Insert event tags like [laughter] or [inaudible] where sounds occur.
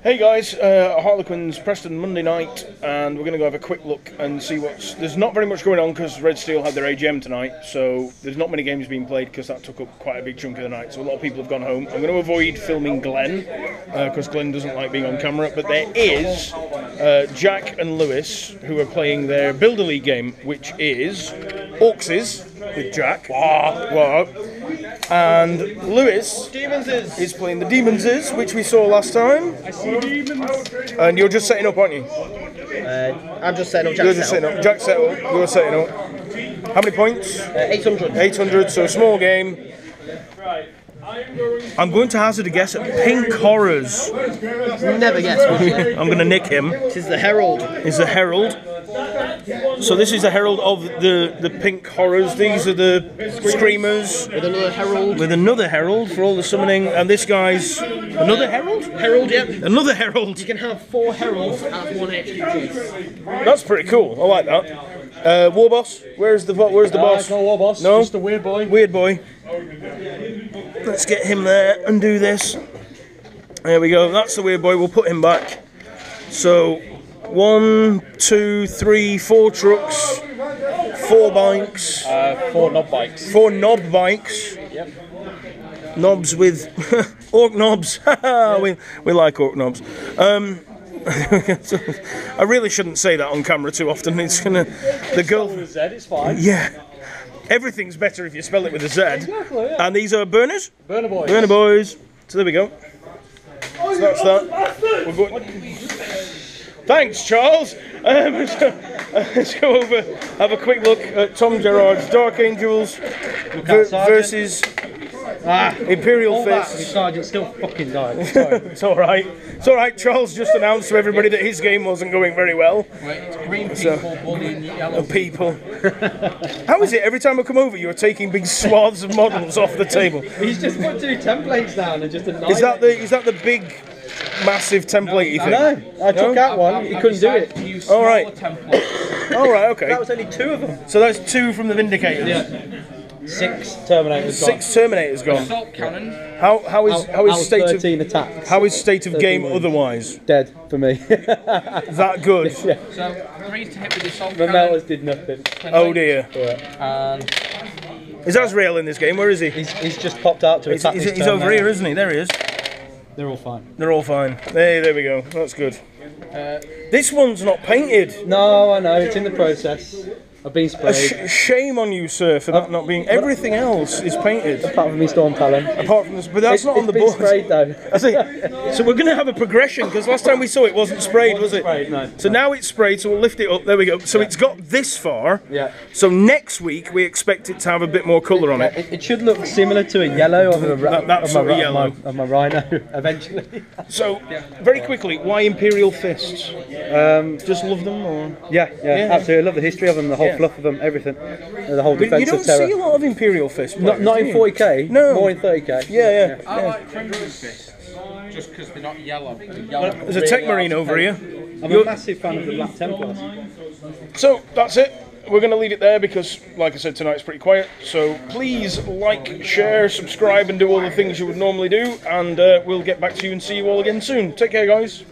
Hey guys, uh, Harlequins, Preston Monday night, and we're going to go have a quick look and see what's. There's not very much going on because Red Steel had their AGM tonight, so there's not many games being played because that took up quite a big chunk of the night. So a lot of people have gone home. I'm going to avoid filming Glenn because Glenn doesn't like being on camera, but there is uh, Jack and Lewis who are playing their Builder League game, which is Orcses with Jack. Wah, wah. And Lewis is playing the Demons is, which we saw last time. I see demons. And you're just setting up, aren't you? Uh, I'm just setting up You're just setting up. Jack set up. You're setting up. How many points? Uh, 800. 800, so a small game. I'm going to hazard a guess at Pink Horrors. Never guess. would? [laughs] I'm going to nick him. This is the Herald. Is the Herald. So this is the Herald of the, the Pink Horrors. These are the Screamers With another Herald. with another Herald for all the summoning. And this guy's another Herald? Herald, yep. Another Herald. You can have four Heralds as one extra piece. That's pretty cool. I like that. Uh, War Boss, where's the where's the boss? no war boss. No? Just a Weirdboy. Weird boy. Let's get him there and do this. There we go. That's the Weirdboy. We'll put him back. So, one, two, three, four trucks, four bikes, Uh, four knob bikes. four knob bikes. Yep. Knobs with [laughs] orc knobs. [laughs] we, we like orc knobs. Um, [laughs] I really shouldn't say that on camera too often. It's gonna the girl. With a Z, it's fine. Yeah. Everything's better if you spell it with a Z. Exactly, yeah. And these are burners? Burner boys. Burner boys. So there we go. So that's that. We're going. Thanks, Charles. Um, let's go over, have a quick look at Tom Gerard's Dark Angels ver- versus Ah, Imperial all. Fists. Sergeant still fucking died. [laughs] It's all right. It's all right. Charles just announced to everybody that his game wasn't going very well. Green So- people bullying yellow People. [laughs] How is it? Every time I come over, you're taking big swaths of models off the table. He's just put two templates down and just a Is that the is that the big, massive template thing? No, I took out one. He couldn't do it. All right. All right. Okay. That was only two of them. So that's two from the Vindicators. Six Terminators. Six Terminators gone. Assault cannon. How how is how is state of attacks. how is state of game wins. otherwise? Dead for me. [laughs] That good? [laughs] So three to hit with the assault the cannon. melters did nothing. Oh dear. And Is Azrael in this game? Where is he? He's, he's just popped out to He's, attack he's, this he's over here, isn't he? There he is. They're all fine. They're all fine. Hey, there we go. That's good. uh, This one's not painted. No, I know. It's in the process. I've been A sprayed. sh- shame on you, sir, for that not being. Everything else is painted Apart from me Storm Talon. apart from this, but that's It's, not on it's the been board. sprayed though. [laughs] I see. So we're going to have a progression because last time we saw it wasn't sprayed, was it? sprayed, no. So now it's sprayed. So we'll lift it up. There we go. So it's got this far. Yeah. So next week we expect it to have a bit more colour on it. It, it should look similar to a yellow of, a, That- that of, sort my, of yellow. Of, my, of my rhino [laughs] eventually. So very quickly, why Imperial Fists? Um, Just love them, or yeah, yeah, Yeah. absolutely. I love the history of them, the whole Yeah. Fluff of them, everything. The whole but you don't terror. see a lot of Imperial Fists. not, players, not do in 40k. No. More in 30k. Yeah, yeah. I like crimson fists. Just because they're not yellow. They're yellow. There's a Tech Marine over here. I'm You're- a massive fan of the Black Templars. So that's it. We're going to leave it there because, like I said, tonight's pretty quiet. So please like, share, subscribe, and do all the things you would normally do. And uh, we'll get back to you and see you all again soon. Take care, guys.